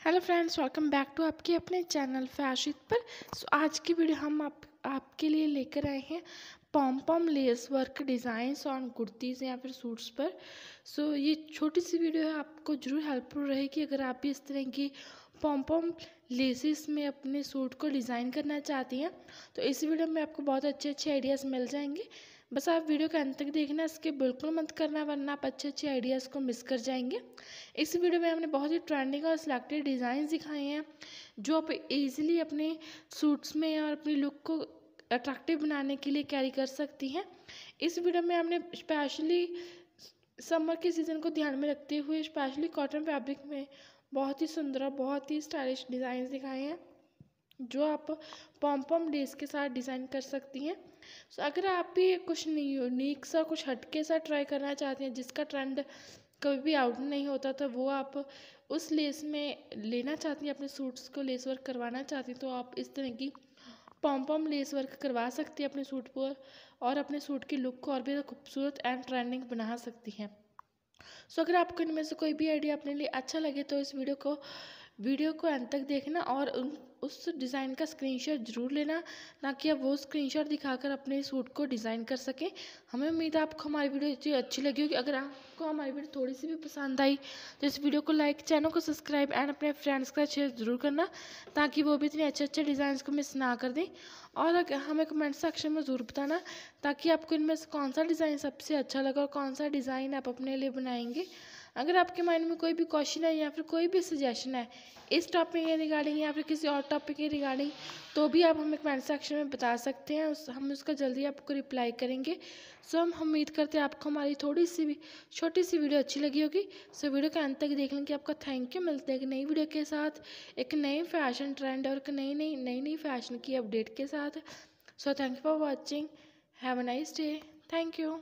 Hello friends welcome back to आपके अपने channel फैशित पर। सो so, आज की वीडियो हम आप आपके लिए लेकर आए हैं pom pom lace work designs on kurtis या फिर सूट्स पर। सो so, ये छोटी सी वीडियो है आपको ज़रूर हेल्पफुल रहेगी। अगर आप भी इस तरह की पॉम पॉम लेसिस में अपने सूट को डिज़ाइन करना चाहती हैं तो इस वीडियो में आपको बहुत अच्छे अच्छे आइडियाज़ मिल जाएँगे। बस आप वीडियो के अंत तक देखना, इसके बिल्कुल मत करना, वरना आप अच्छे अच्छे आइडियाज़ को मिस कर जाएँगे। इस वीडियो में हमने बहुत ही ट्रेंडिंग और सिलेक्टेड डिज़ाइन दिखाए हैं, जो आप इजीली अपने सूट्स में और अपनी लुक को अट्रैक्टिव बनाने के लिए कैरी कर सकती हैं। इस वीडियो में हमने स्पेशली समर के सीज़न को ध्यान में रखते हुए स्पेशली कॉटन फैब्रिक में बहुत ही सुंदर और बहुत ही स्टाइलिश डिज़ाइन दिखाए हैं। जो आप पॉम पॉम लेस के साथ डिज़ाइन कर सकती हैं। सो अगर आप भी कुछ यूनिक सा, कुछ हटके सा ट्राई करना चाहते हैं, जिसका ट्रेंड कभी भी आउट नहीं होता तो वो आप उस लेस में लेना चाहती हैं, अपने सूट्स को लेस वर्क करवाना चाहती हैं तो आप इस तरह की पॉम पॉम लेस वर्क करवा सकती हैं, अपने सूट पर और अपने सूट की लुक को और भी खूबसूरत एंड ट्रेंडिंग बना सकती हैं। सो अगर आपको इनमें से कोई भी आइडिया अपने लिए अच्छा लगे तो इस वीडियो को वीडियो को अंत तक देखना और उन, उस डिज़ाइन का स्क्रीनशॉट ज़रूर लेना ताकि आप वो स्क्रीनशॉट दिखाकर अपने सूट को डिज़ाइन कर सकें। हमें उम्मीद है आपको हमारी वीडियो इतनी अच्छी लगी होगी। अगर आपको हमारी वीडियो थोड़ी सी भी पसंद आई तो इस वीडियो को लाइक चैनल को सब्सक्राइब एंड अपने फ्रेंड्स का शेयर ज़रूर करना, ताकि वो भी इतने अच्छे अच्छे डिज़ाइन को मिस ना कर दें। और हमें कमेंट सेक्शन में ज़रूर बताना, ताकि आपको इनमें से कौन सा डिज़ाइन सबसे अच्छा लगा और कौन सा डिज़ाइन आप अपने लिए बनाएँगे। अगर आपके माइंड में कोई भी क्वेश्चन है या फिर कोई भी सजेशन है, इस टॉपिक के रिगार्डिंग या फिर किसी और टॉपिक के रिगार्डिंग तो भी आप हमें कमेंट सेक्शन में बता सकते हैं। उस, हम उसका जल्दी आपको रिप्लाई करेंगे। सो हम उम्मीद करते हैं आपको हमारी थोड़ी सी भी छोटी सी वीडियो अच्छी लगी होगी। सो वीडियो के अंत तक देख लेंगे। आपका थैंक यू मिलते हैं एक नई वीडियो के साथ, एक नए फ़ैशन ट्रेंड और एक नई नई नई नई फ़ैशन की अपडेट के साथ। So thank you for watching have a nice day thank you